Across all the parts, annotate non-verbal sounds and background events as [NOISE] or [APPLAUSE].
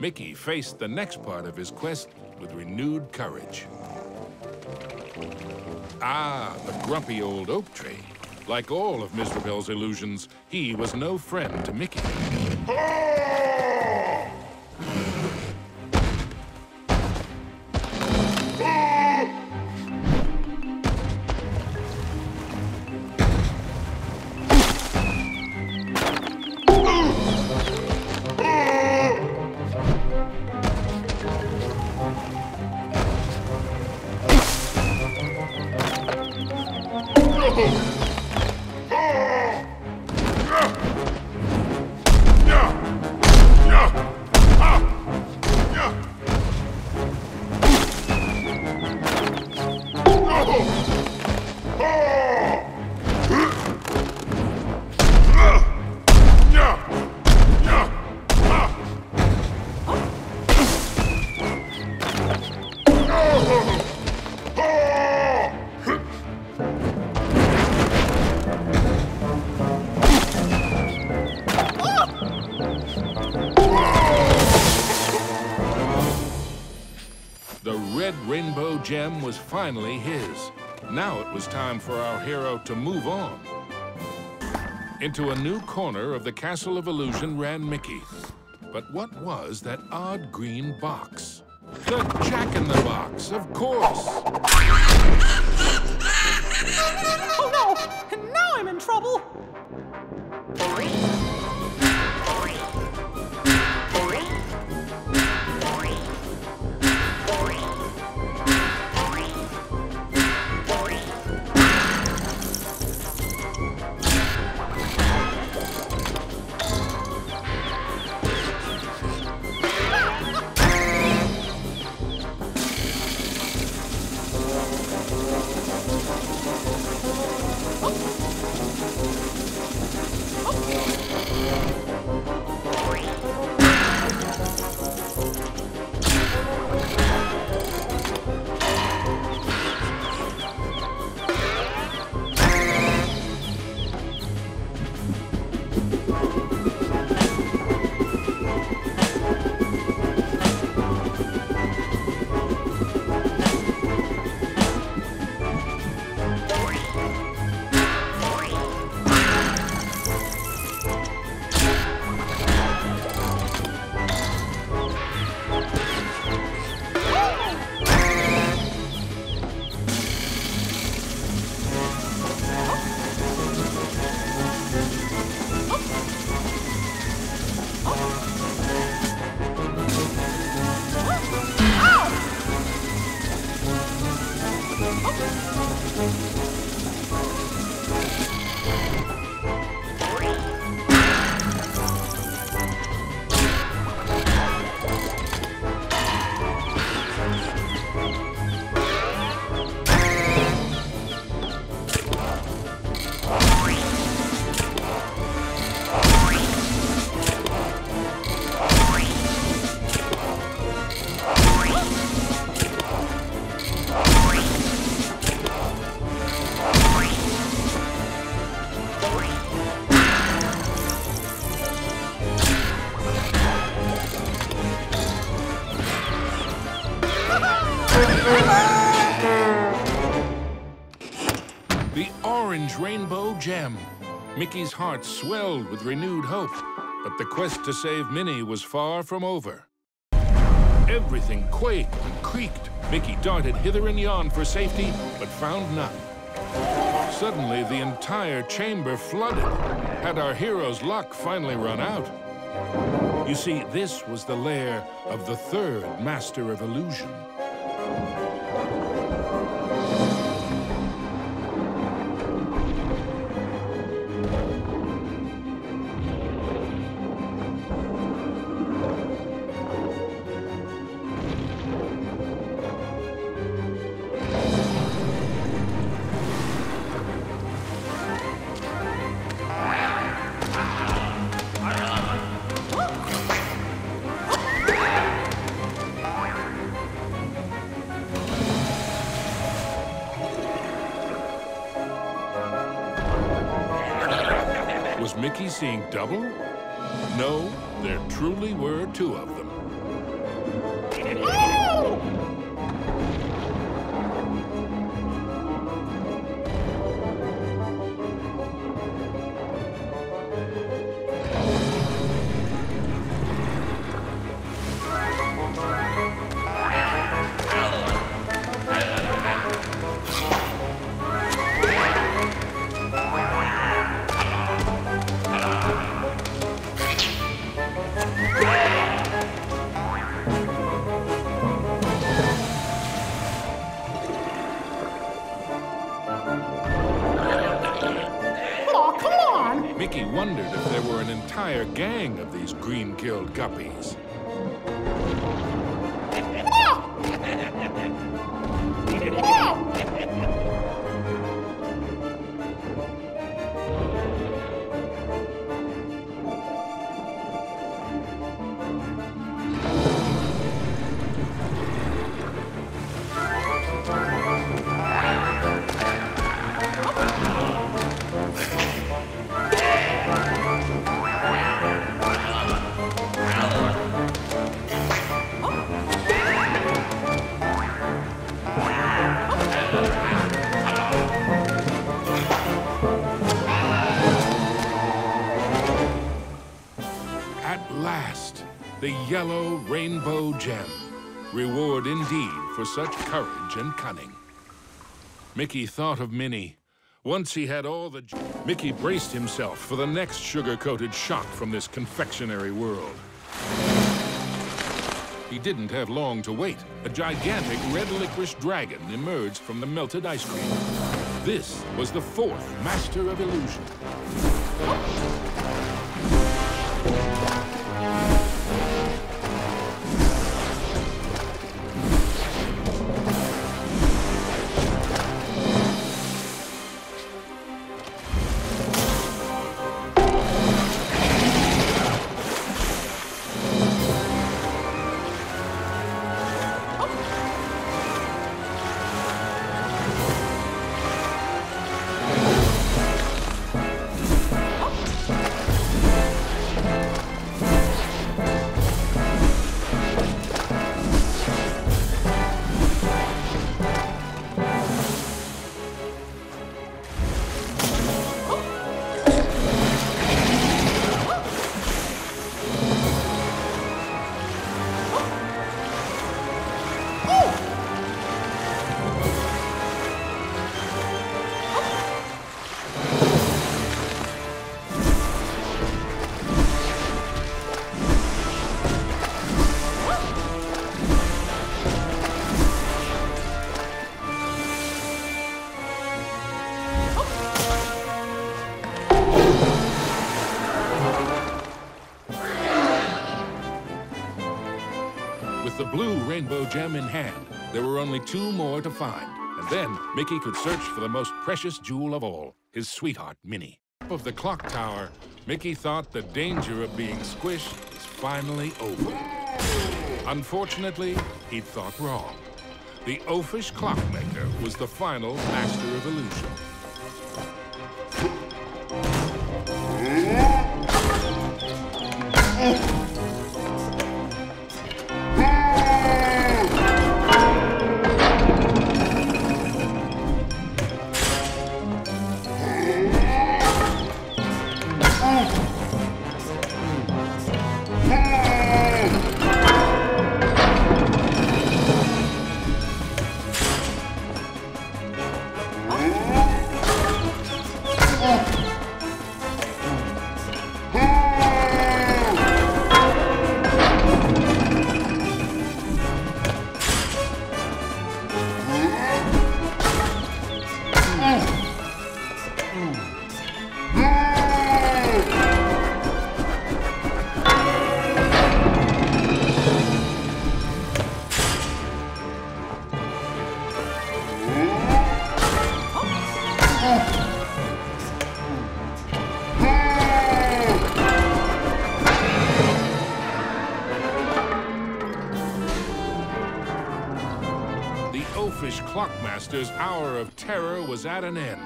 Mickey faced the next part of his quest with renewed courage. Ah, the grumpy old oak tree. Like all of Mizrabel's illusions, he was no friend to Mickey. Gem was finally his. Now it was time for our hero to move on. Into a new corner of the Castle of Illusion ran Mickey. But what was that odd green box? The Jack-in-the-Box, of course! Oh no! Now I'm in trouble! The orange rainbow gem. Mickey's heart swelled with renewed hope, but the quest to save Minnie was far from over. Everything quaked and creaked. Mickey darted hither and yon for safety, but found none. Suddenly, the entire chamber flooded. Had our hero's luck finally run out? You see, this was the lair of the third Master of Illusion. Was Mickey seeing double? No, there truly were two of them. At the yellow rainbow gem. Reward indeed for such courage and cunning. Mickey thought of Minnie. Once he had all the... Mickey braced himself for the next sugar-coated shock from this confectionery world. He didn't have long to wait. A gigantic red licorice dragon emerged from the melted ice cream. This was the fourth Master of Illusion. Gem in hand, there were only two more to find. And then Mickey could search for the most precious jewel of all, his sweetheart, Minnie. Of the clock tower, Mickey thought the danger of being squished was finally over. Unfortunately, he'd thought wrong. The oafish clockmaker was the final master of illusion. The oafish clockmaster's hour of terror was at an end.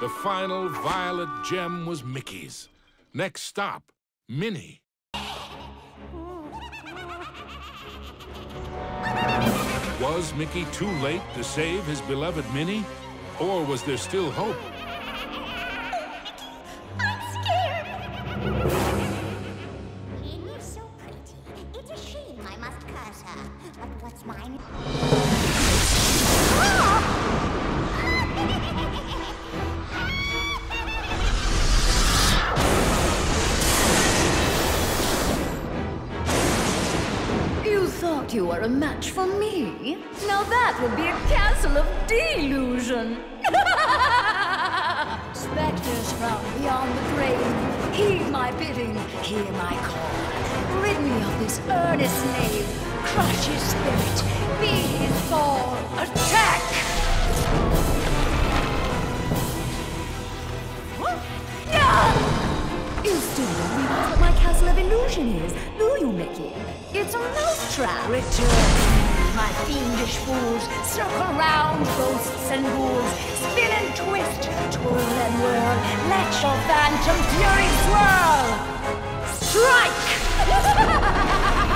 The final violet gem was Mickey's. Next stop, Minnie. Was Mickey too late to save his beloved Minnie? Or was there still hope? You are a match for me? Now that would be a castle of delusion. [LAUGHS] Specters from beyond the grave Heed my bidding, hear my call. Rid me of this earnest knave. Crush his spirit, be his fall. Mousetrap. Return my fiendish fools, circle round ghosts and ghouls, spin and twist, twirl and whirl, let your phantom fury swirl! Strike! [LAUGHS]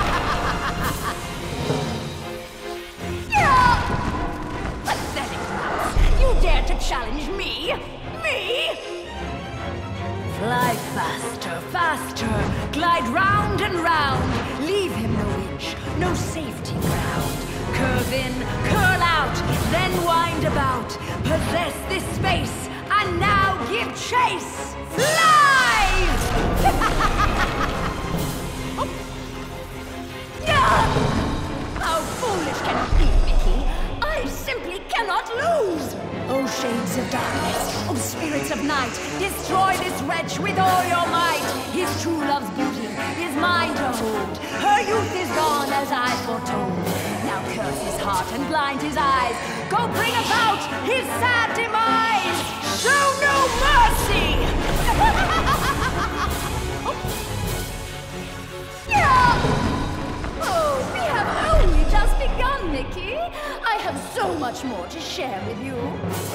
Mouse! You dare to challenge me? Me? Fly faster, faster, glide round and round, no safety ground. Curve in, curl out, then wind about. Possess this space, and now give chase. Fly! [LAUGHS] How foolish can you be, Mickey? I simply cannot lose! Oh, shades of darkness, oh, spirits of night, destroy this wretch with all your might! His true love's beauty is mine to hold. Her youth is gone as I foretold Now curse his heart and blind his eyes. Go bring about his sad demise. Show no mercy. [LAUGHS] oh, we have only just begun, Mickey. I have so much more to share with you.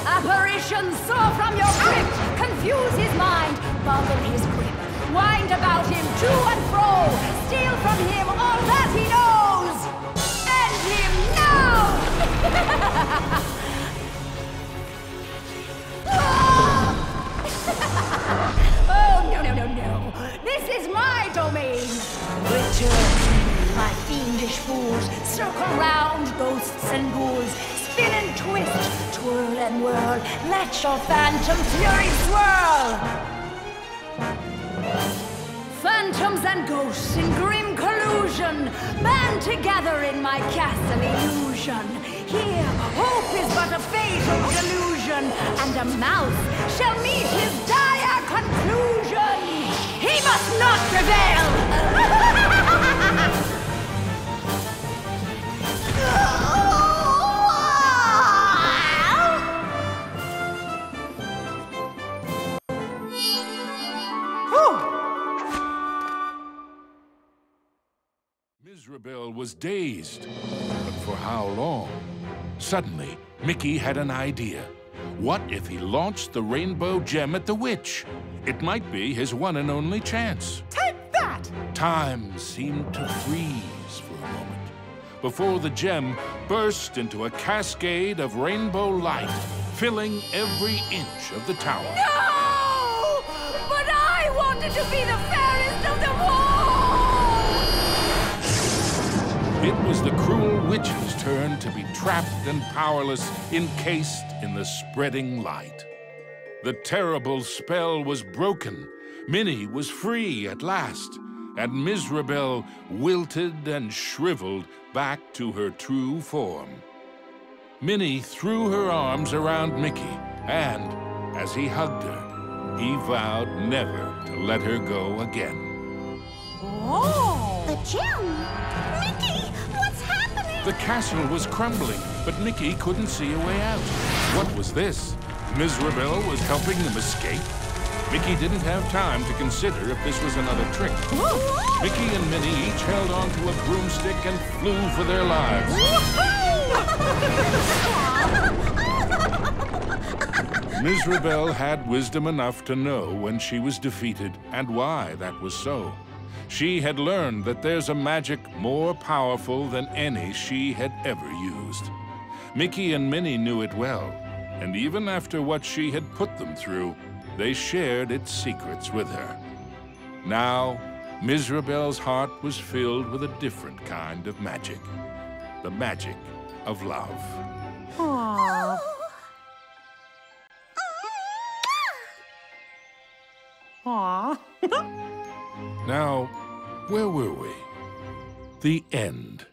Apparitions soar from your grip, confuse his mind, boggle his grip, wind about him to and fro, steal from him all that he knows End him now! [LAUGHS] oh, no, no, no, no. This is my domain. Return my fiendish fools. Circle round, ghosts and ghouls. Spin and twist, twirl and whirl. Let your phantom fury swirl. Phantoms and ghosts in grim collusion band together in my castle illusion. Here, hope is but a fatal delusion, and a mouse shall meet his dire conclusion. He must not prevail! [LAUGHS] was dazed. But for how long? Suddenly, Mickey had an idea. What if he launched the rainbow gem at the witch? It might be his one and only chance. Take that! Time seemed to freeze for a moment before the gem burst into a cascade of rainbow light, filling every inch of the tower. No! But I wanted to be the fairest of them all! It was the cruel witch's turn to be trapped and powerless, encased in the spreading light. The terrible spell was broken. Minnie was free at last, and Mizrabel wilted and shriveled back to her true form. Minnie threw her arms around Mickey, and as he hugged her, he vowed never to let her go again. Oh! The gem! Mickey, the castle was crumbling, but Mickey couldn't see a way out. What was this? Mizrabel was helping them escape? Mickey didn't have time to consider if this was another trick. Mickey and Minnie each held onto a broomstick and flew for their lives. [LAUGHS] Mizrabel had wisdom enough to know when she was defeated and why that was so. She had learned that there's a magic more powerful than any she had ever used. Mickey and Minnie knew it well, and even after what she had put them through, they shared its secrets with her. Now, Mizrabel's heart was filled with a different kind of magic. The magic of love. Aww. Aww. [LAUGHS] [LAUGHS] Now, where were we? The end.